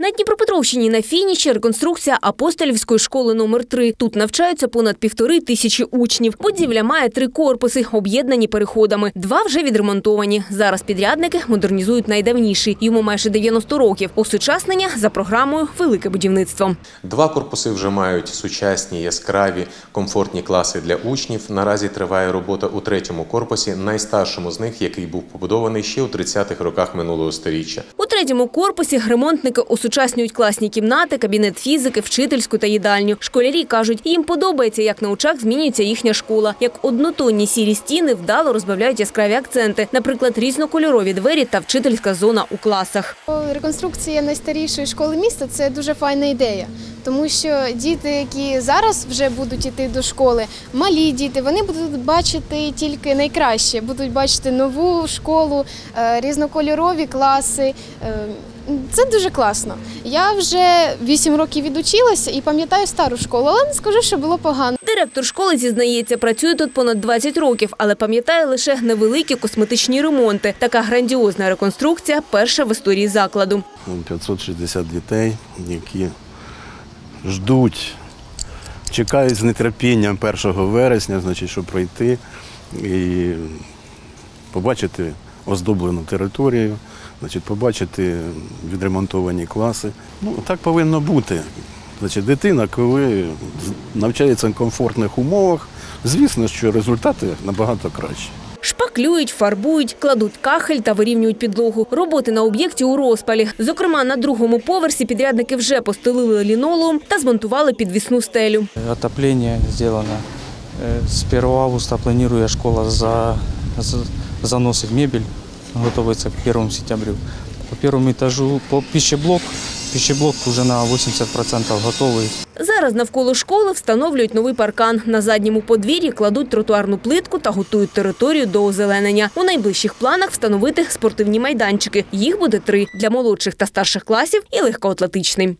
На Дніпропетровщині на фініші реконструкція апостолівської школи номер 3 Тут навчаються понад півтори тисячі учнів. Будівля має три корпуси, об'єднані переходами. Два вже відремонтовані. Зараз підрядники модернізують найдавніший. Йому майже 90 років. Осучаснення за програмою Велике будівництво. Два корпуси вже мають сучасні, яскраві, комфортні класи для учнів. Наразі триває робота у третьому корпусі, найстаршому з них, який був побудований ще у 30-х роках минулого століття. Третьому корпусі ремонтники осучаснюють класні кімнати, кабінет фізики, вчительську та їдальню. Школярі кажуть, їм подобається, як на очах змінюється їхня школа. Як однотонні сірі стіни вдало розбавляють яскраві акценти, наприклад, різнокольорові двері та вчительська зона у класах. Реконструкція найстарішої школи міста це дуже файна ідея, тому що діти, які зараз вже будуть іти до школи, малі діти, вони будуть бачити тільки найкраще, будуть бачити нову школу, е, різнокольорові класи. Е, Це дуже класно. Я вже 8 років відучилася і пам'ятаю стару школу, але не скажу, що було погано. Директор школи зізнається, працює тут понад 20 років, але пам'ятає лише невеликі косметичні ремонти. Така грандіозна реконструкція перша в історії закладу. 560 дітей, які ждуть, чекають з нетерпінням 1 вересня, значить, щоб пройти і побачити оздоблену територію, значить, побачити відремонтовані класи. Ну, так повинно бути. Значить, дитина, коли навчається в комфортних умовах, звісно, що результати набагато кращі. Шпаклюють, фарбують, кладуть кахель та вирівнюють підлогу. Роботи на об'єкті у розпалі. Зокрема, на другому поверсі підрядники вже постелили лінолеум та змонтували підвісну стелю. Отопление сделано. Э, С 1 августа планируя школа за, за- заносить мебель, готовится к 1 сентябрю. По первому этажу, по пищеблок, пищеблок уже на 80% готовий. Зараз навколо школи встановлюють новий паркан. На задньому подвір'ї кладуть тротуарну плитку та готують територію до озеленення. У найближчих планах встановити спортивні майданчики. Їх буде три для молодших та старших класів і легкоатлетичний.